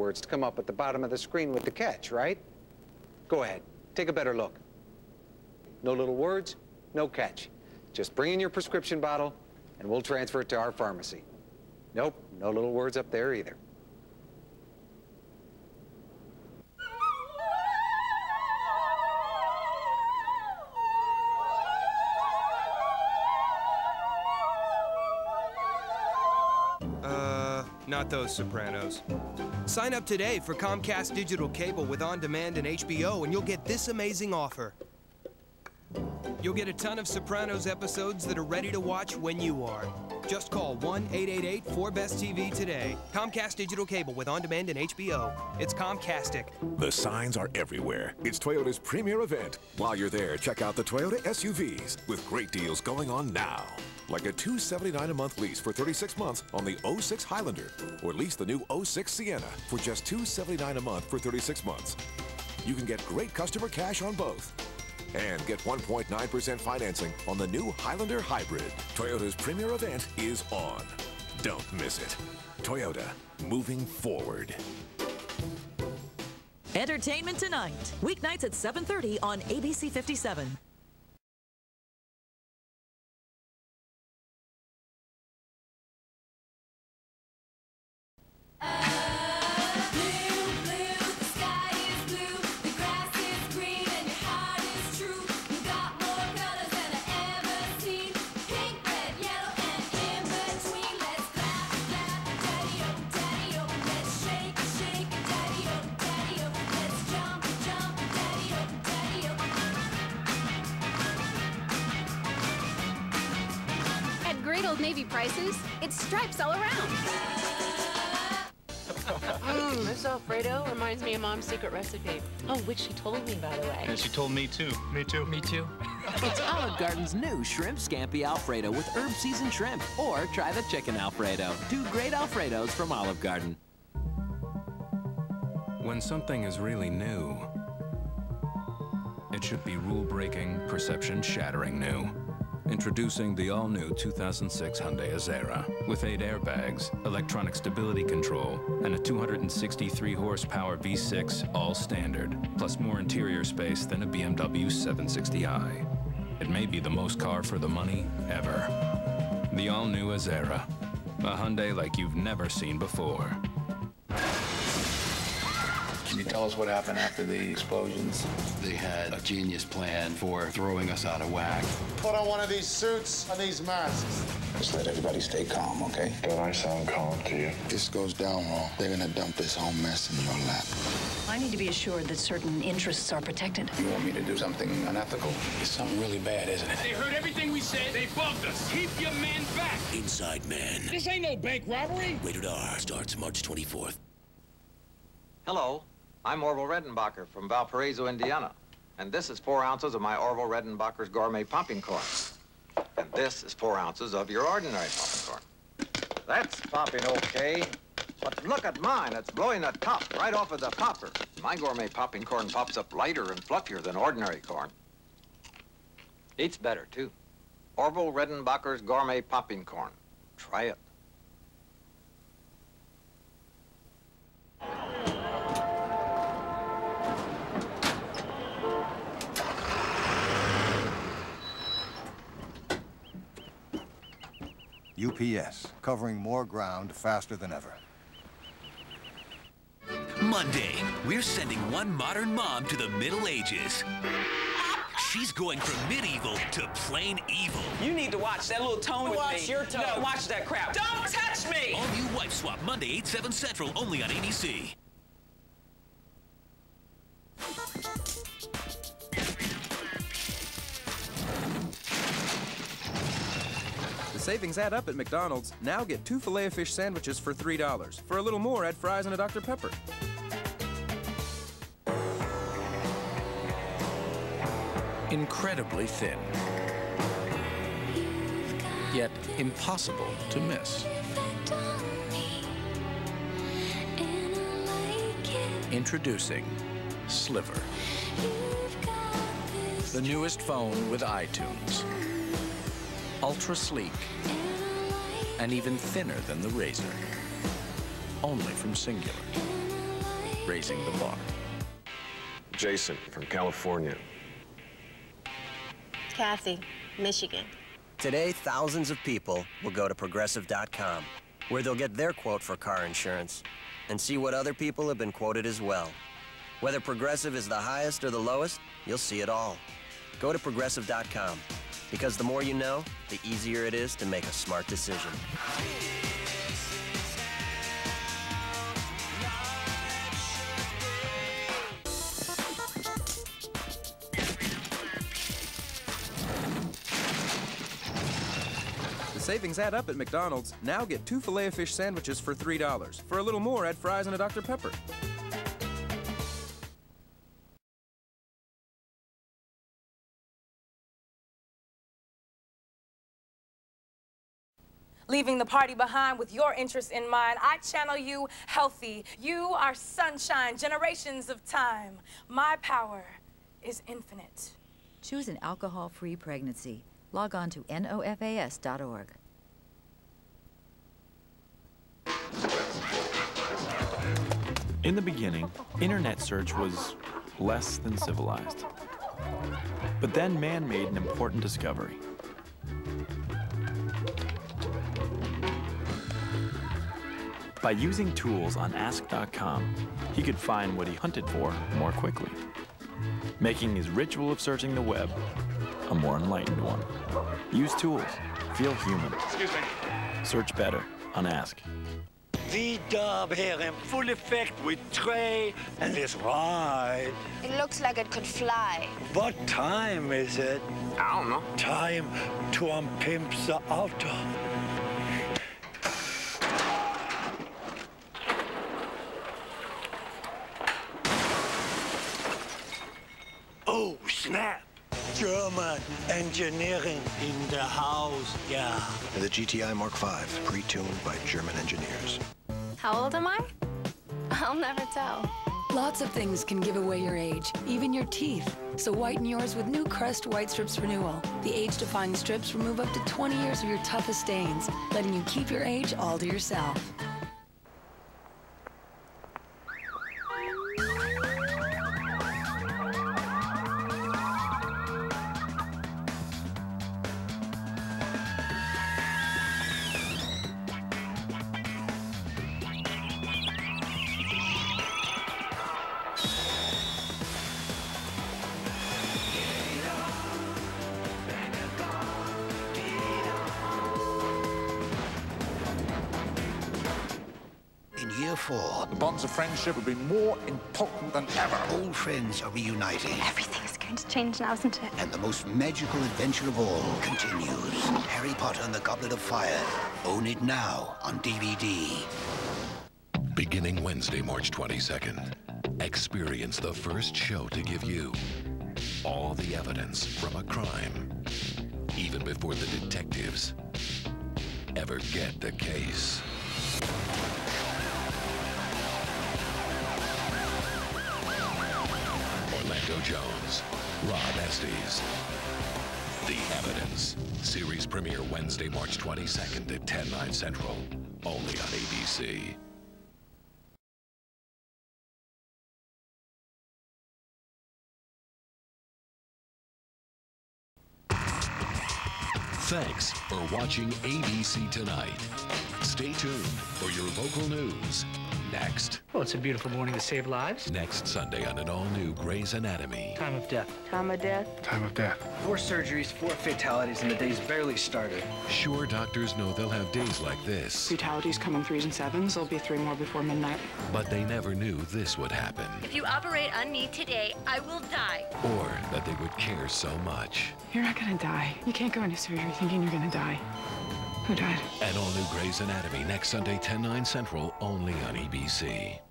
words to come up at the bottom of the screen with the catch, right? Go ahead, take a better look. No little words, no catch. Just bring in your prescription bottle and we'll transfer it to our pharmacy. Nope, no little words up there either. Uh, not those Sopranos. Sign up today for Comcast Digital Cable with On Demand and HBO, and you'll get this amazing offer. You'll get a ton of Sopranos episodes that are ready to watch when you are. Just call 1 888 4BEST TV today. Comcast Digital Cable with On Demand and HBO. It's Comcastic. The signs are everywhere. It's Toyota's premier event. While you're there, check out the Toyota SUVs with great deals going on now. Like a 279 a month lease for 36 months on the 06 Highlander, or lease the new 06 Sienna for just 279 a month for 36 months. You can get great customer cash on both. And get 1.9% financing on the new Highlander Hybrid. Toyota's premier event is on. Don't miss it. Toyota, moving forward. Entertainment Tonight, weeknights at 7:30 on ABC 57. At Great Old Navy prices, it's stripes all around. Mmm, this Alfredo reminds me of Mom's secret recipe. Oh, which she told me, by the way. And she told me too. Me too. Me too. It's Olive Garden's new Shrimp Scampi Alfredo with herb seasoned shrimp. Or try the Chicken Alfredo. Two great Alfredos from Olive Garden. When something is really new, it should be rule breaking, perception shattering new. Introducing the all new 2006 Hyundai Azera with eight airbags, electronic stability control, and a 263 horsepower V6 all standard, plus more interior space than a BMW 760i. It may be the most car for the money ever. The all new Azera, a Hyundai like you've never seen before. Can you tell us what happened after the explosions? They had a genius plan for throwing us out of whack. Put on one of these suits and these masks. Just let everybody stay calm, okay? Don't I sound calm to you? This goes down wrong, they're gonna dump this whole mess in your lap. I need to be assured that certain interests are protected. You want me to do something unethical? It's something really bad, isn't it? They heard everything we said. They bugged us. Keep your man back. Inside Man. This ain't no bank robbery. Rated R starts March 24th. Hello, I'm Orville Redenbacher from Valparaiso, Indiana. And this is four ounces of my Orville Redenbacher's Gourmet Popping Corn. And this is four ounces of your ordinary popping corn. That's popping okay. But look at mine. It's blowing the top right off of the popper. My gourmet popping corn pops up lighter and fluffier than ordinary corn. Eats better, too. Orville Redenbacher's Gourmet Popping Corn. Try it. UPS, covering more ground faster than ever. Monday, we're sending one modern mom to the Middle Ages. She's going from medieval to plain evil. You need to watch that little tone with Watch me. your tone. No, watch that crap. Don't touch me! All new Wife Swap, Monday, 8, 7 Central, only on ABC. Savings add up at McDonald's. Now get two filet of fish sandwiches for $3. For a little more, add fries and a Dr. Pepper. Incredibly thin. Yet impossible to miss. Introducing Sliver. The newest phone with iTunes. Ultra sleek. And even thinner than the RAZR. Only from Cingular. raising the bar. Jason from California. Kathy, Michigan. Today, thousands of people will go to progressive.com, where they'll get their quote for car insurance and see what other people have been quoted as well. Whether Progressive is the highest or the lowest, you'll see it all. Go to progressive.com, because the more you know, the easier it is to make a smart decision. The savings add up at McDonald's. Now get two filet of fish sandwiches for $3. For a little more, add fries and a Dr. Pepper. Leaving the party behind with your interests in mind. I channel you healthy. You are sunshine, generations of time. My power is infinite. Choose an alcohol-free pregnancy. Log on to nofas.org. In the beginning, internet search was less than civilized. But then man made an important discovery. By using tools on Ask.com, he could find what he hunted for more quickly, making his ritual of searching the web a more enlightened one. Use tools. Feel human. Excuse me. Search better on Ask. V-dub here in full effect with Trey and this ride. It looks like it could fly. What time is it? I don't know. Time to um, unpimp the auto. Engineering in the house, yeah. The GTI Mark V, pre-tuned by German engineers. How old am I? I'll never tell. Lots of things can give away your age, even your teeth. So whiten yours with new Crest White Strips Renewal. The age-defying strips remove up to 20 years of your toughest stains, letting you keep your age all to yourself. In year four, the bonds of friendship will be more important than ever. Old friends are reuniting. Everything is going to change now, isn't it? And the most magical adventure of all continues. Harry Potter and the Goblet of Fire. Own it now on DVD. Beginning Wednesday, March 22nd, experience the first show to give you all the evidence from a crime, even before the detectives ever get the case. Orlando Jones, Rob Estes. The Evidence. Series premiere Wednesday, March 22nd at 10, 9 Central. Only on ABC. Thanks for watching ABC Tonight. Stay tuned for your local news next. Well, it's a beautiful morning to save lives. Next Sunday on an all-new Grey's Anatomy. Time of death. Time of death. Time of death. Four surgeries, four fatalities, and the day's barely started. Sure, doctors know they'll have days like this, Fatalities come in threes and sevens. There'll be three more before midnight. but they never knew this would happen, If you operate on me today, I will die. or that they would care so much. You're not gonna die. You can't go into surgery thinking you're gonna die. Who died? An all-new Grey's Anatomy next Sunday, 10, 9 Central, only on ABC.